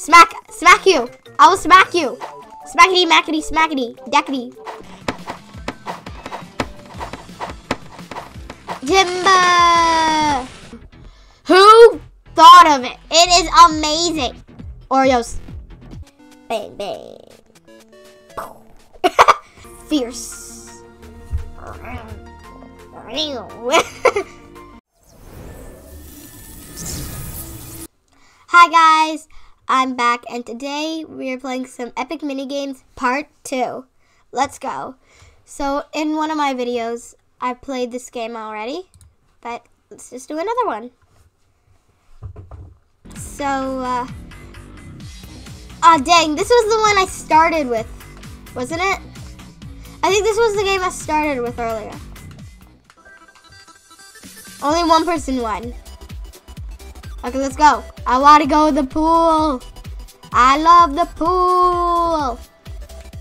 Smack, smack you. I will smack you. Smackety, mackety, smackety, deckety. Timber. Who thought of it? It is amazing. Oreos. Bang, bang. Fierce. Hi guys, I'm back and today we are playing some epic mini games part 2. Let's go. So in one of my videos I played this game already, but let's just do another one. So uh oh, dang, this was the one I started with, wasn't it? I think this was the game I started with earlier. Only one person won. Okay, let's go. I want to go in the pool. I love the pool.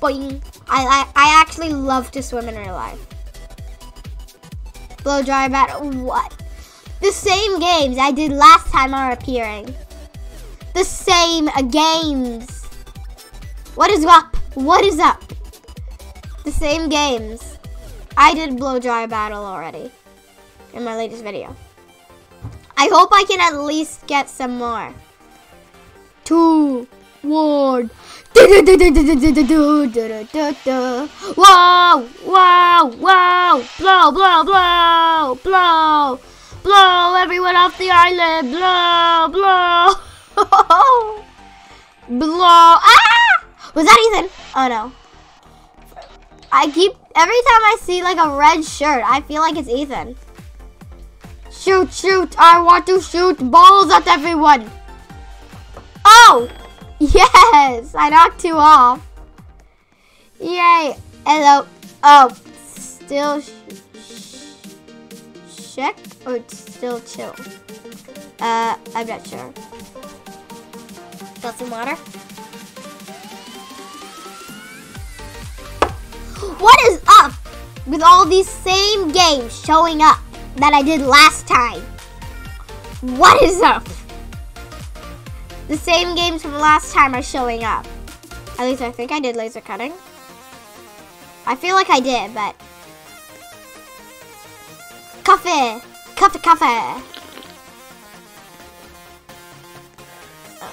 Boing. I, I, I actually love to swim in real life. Blow dry bat. What? The same games I did last time are appearing. The same uh, games. What is up? What is up? The same games. I did blow dry battle already in my latest video. I hope I can at least get some more. Two, one. Whoa, whoa, whoa. Blow, blow, blow, blow. Blow everyone off the island. Blow, blow. blow. Ah! Was that Ethan? Oh no. I keep, every time I see like a red shirt, I feel like it's Ethan. Shoot, shoot, I want to shoot balls at everyone. Oh, yes, I knocked two off. Yay, hello. Oh, still sh check or still chill? Uh, I'm not sure. Got some water? What is up with all these same games showing up? That I did last time. What is up? The same games from last time are showing up. At least I think I did laser cutting. I feel like I did, but... Coffee! Coffee, coffee!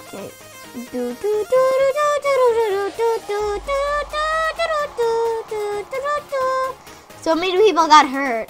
Okay. So many people got hurt.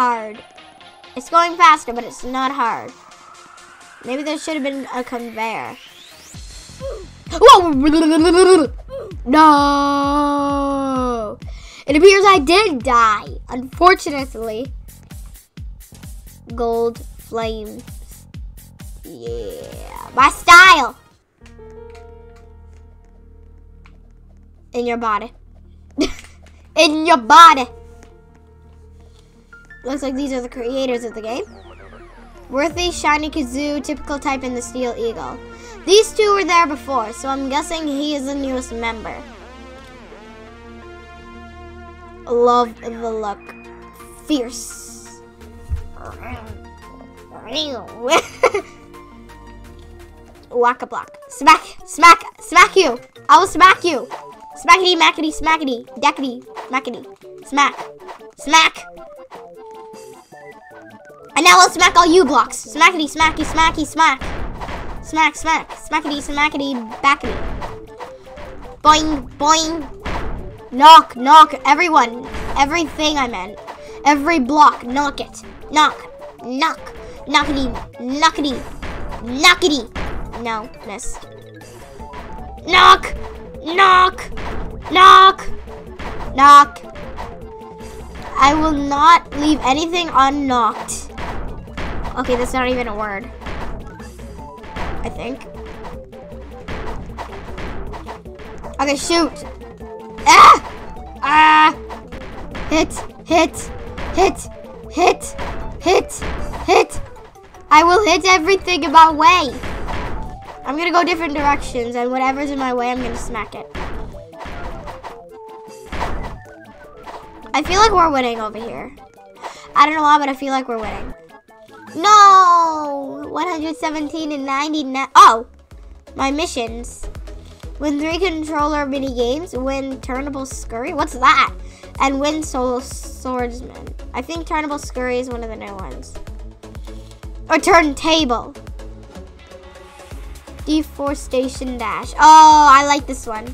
hard. It's going faster, but it's not hard. Maybe there should have been a conveyor. Whoa! No! It appears I did die, unfortunately. Gold flames. Yeah, my style. In your body. In your body. Looks like these are the creators of the game. Worthy, Shiny Kazoo, typical type, and the Steel Eagle. These two were there before, so I'm guessing he is the newest member. Love the look. Fierce. Whack a block. Smack, smack, smack you. I will smack you. Smackety, mackety, smackety, deckety, mackety. Smack, smack. And now I'll smack all you blocks. Smackety, smacky, smacky, smack. Smack, smack, smackety, smackety, backety. Boing, boing. Knock, knock, everyone. Everything I meant. Every block, knock it. Knock, knock, knockety, knockety, knockety. No, missed. Knock, knock, knock, knock. I will not leave anything unknocked. Okay, that's not even a word. I think. Okay, shoot. Ah! Ah! Hit, hit, hit, hit, hit, hit. I will hit everything in my way. I'm gonna go different directions and whatever's in my way, I'm gonna smack it. I feel like we're winning over here. I don't know why, but I feel like we're winning. No! 117 and 99. Oh! My missions. Win three controller mini games. Win turnable scurry. What's that? And win solo swordsman. I think turnable scurry is one of the new ones. Or turntable. Deforestation dash. Oh, I like this one.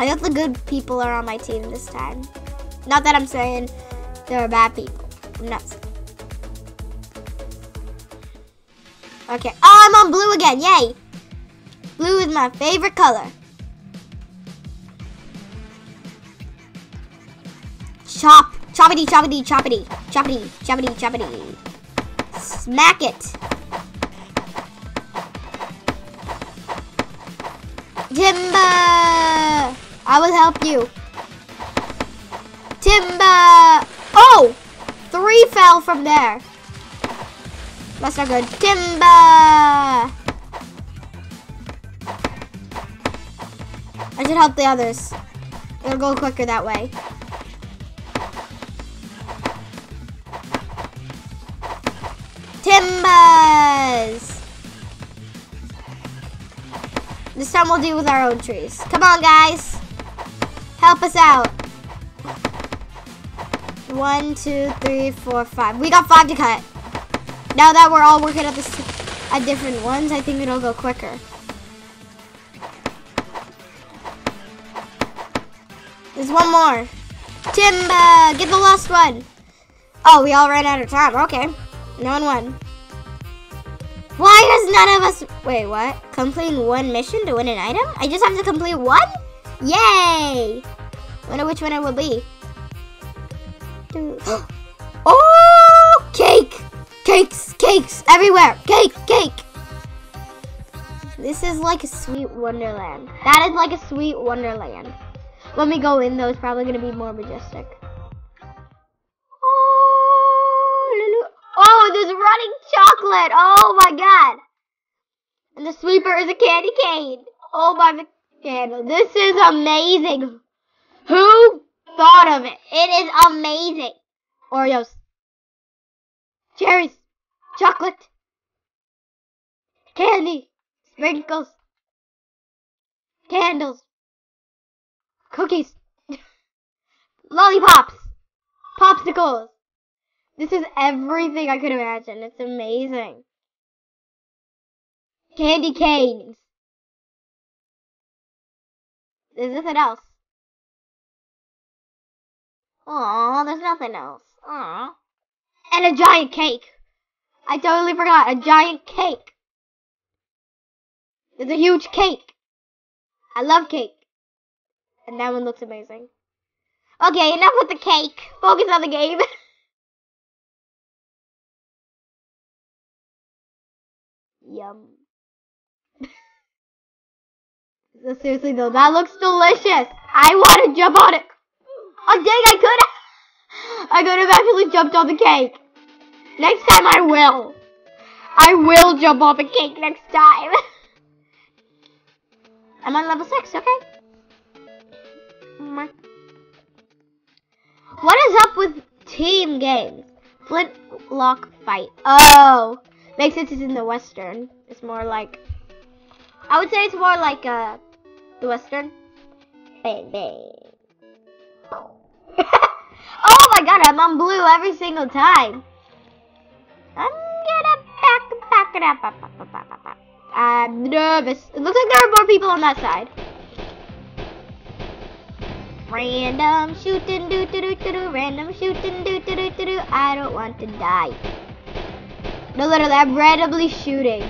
I hope the good people are on my team this time. Not that I'm saying there are bad people. I'm not saying. Okay. Oh, I'm on blue again. Yay. Blue is my favorite color. Chop. Choppity, choppity, choppity. Choppity, choppity, choppity. Smack it. Timber. I will help you. Timber. Oh! Three fell from there. That's not good. Timber. I should help the others. It'll go quicker that way. Timbers! This time we'll deal with our own trees. Come on, guys. Help us out. One, two, three, four, five. We got five to cut. Now that we're all working at, the, at different ones, I think it'll go quicker. There's one more. Timba, get the last one. Oh, we all ran out of time. Okay. No one won. Why does none of us... Wait, what? Complete one mission to win an item? I just have to complete one? Yay! Wonder which one it will be. oh! Cake! Cakes! Cakes! Everywhere! Cake! Cake! This is like a sweet wonderland. That is like a sweet wonderland. When we go in, though, it's probably going to be more majestic. There's running chocolate. Oh, my God. And the sweeper is a candy cane. Oh, my candle. This is amazing. Who thought of it? It is amazing. Oreos. Cherries. Chocolate. Candy. Sprinkles. Candles. Cookies. Lollipops. Popsicles. This is everything I could imagine. It's amazing. Candy canes. There's nothing else. Aw, there's nothing else. Aw. And a giant cake. I totally forgot. A giant cake. There's a huge cake. I love cake. And that one looks amazing. Okay, enough with the cake. Focus on the game. Yum. seriously though, that looks delicious. I want to jump on it. Oh dang, I could have. I could have actually jumped on the cake. Next time I will. I will jump off a cake next time. I'm on level 6, okay? What is up with team games? Flintlock fight. Oh, makes sense it's in the western. It's more like, I would say it's more like uh, the western. Bang bang. oh my god, I'm on blue every single time. I'm gonna back back it up. I'm nervous. It looks like there are more people on that side. Random shooting do do do do do. Random shooting do do do do do. I don't want to die. Literally, I'm randomly shooting.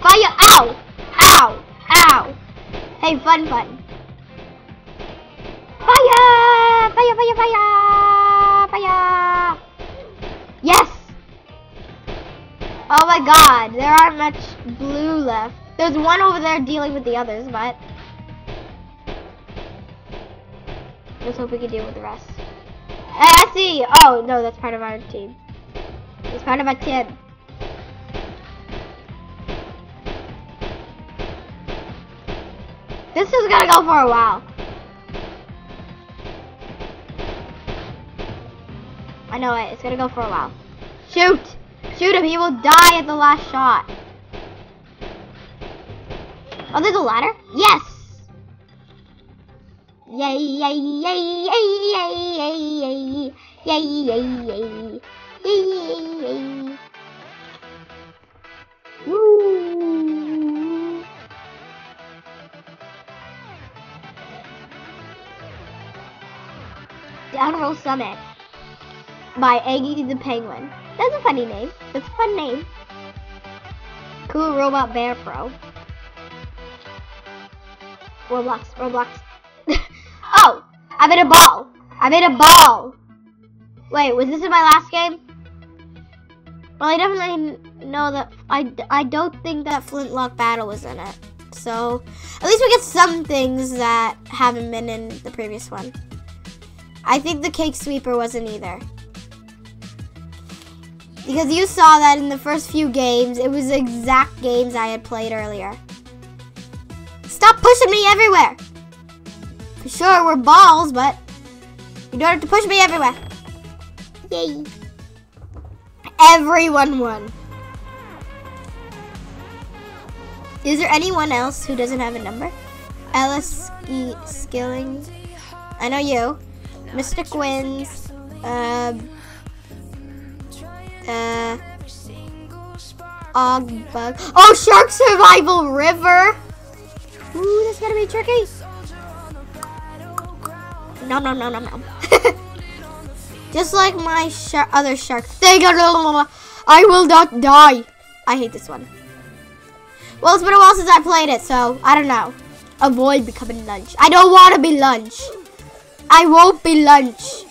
Fire! Ow! Ow! Ow! Hey, fun, fun. Fire! Fire! Fire! Fire! Fire! Yes! Oh my god, there aren't much blue left. There's one over there dealing with the others, but... Let's hope we can deal with the rest. Hey, I see! Oh, no, that's part of our team. It's part of our team. This is gonna go for a while. I know it. It's gonna go for a while. Shoot! Shoot him! He will die at the last shot. Oh, there's a ladder? Yes! Yay, yay, yay, yay, yay, yay, yay, yay, yay, Downhill Summit by Eggy the Penguin. That's a funny name. That's a fun name. Cool Robot Bear Pro. Roblox, Roblox. oh, I made a ball. I made a ball. Wait, was this in my last game? Well, I definitely know that I, I don't think that Flintlock Battle was in it. So, at least we get some things that haven't been in the previous one. I think the Cake Sweeper wasn't either. Because you saw that in the first few games, it was the exact games I had played earlier. Stop pushing me everywhere! For sure, we're balls, but you don't have to push me everywhere. Yay. Everyone won. Is there anyone else who doesn't have a number? Ellis Skilling. I know you. Mr. Quins. Um. Uh. Ogbug. Oh, Shark Survival River. Ooh, that's gonna be tricky. Nom nom nom nom nom. Just like my other shark, other shark. I will not die. I hate this one. Well, it's been a while since I played it, so I don't know. Avoid becoming lunch. I don't want to be lunch. I won't be lunch.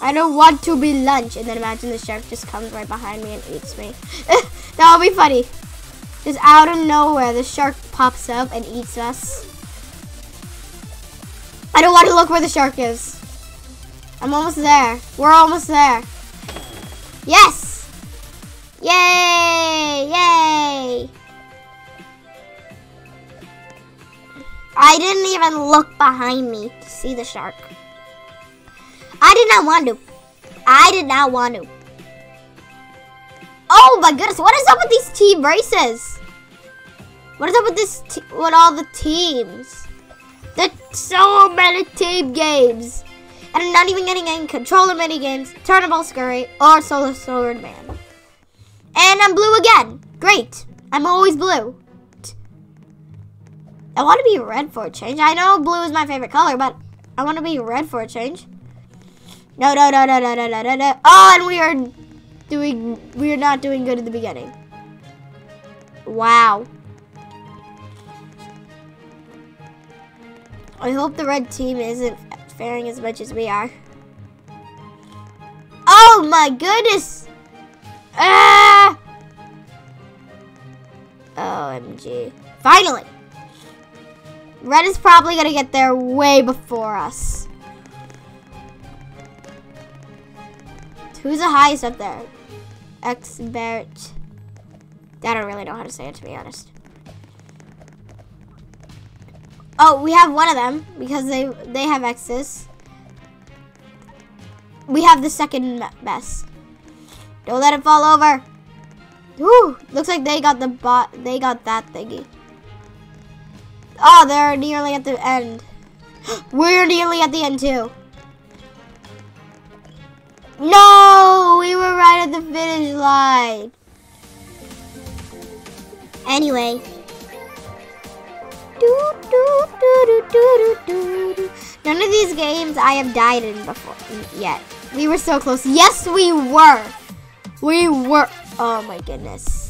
I don't want to be lunch. And then imagine the shark just comes right behind me and eats me. that would be funny. Just out of nowhere, the shark pops up and eats us. I don't want to look where the shark is. I'm almost there. We're almost there. Yes! Yay! Yay! I didn't even look behind me to see the shark. I did not want to. I did not want to. Oh my goodness, what is up with these team races? What is up with this, with all the teams? There's so many team games. And I'm not even getting any controller mini games, Turnable Scurry, or Solar Sword Man. And I'm blue again. Great. I'm always blue. I want to be red for a change. I know blue is my favorite color, but I want to be red for a change. No, no, no, no, no, no, no, no, no. Oh, and we are doing, we are not doing good at the beginning. Wow. I hope the red team isn't faring as much as we are. Oh my goodness! Ah! OMG. Finally! Red is probably gonna get there way before us. Who's the highest up there? Expert. I don't really know how to say it, to be honest. Oh, we have one of them because they they have X's. We have the second best. Don't let it fall over. Whew, looks like they got the bot. They got that thingy. Oh, they're nearly at the end. We're nearly at the end too. No, we were right at the finish line. Anyway. None of these games I have died in before yet. We were so close. Yes, we were. We were. Oh my goodness.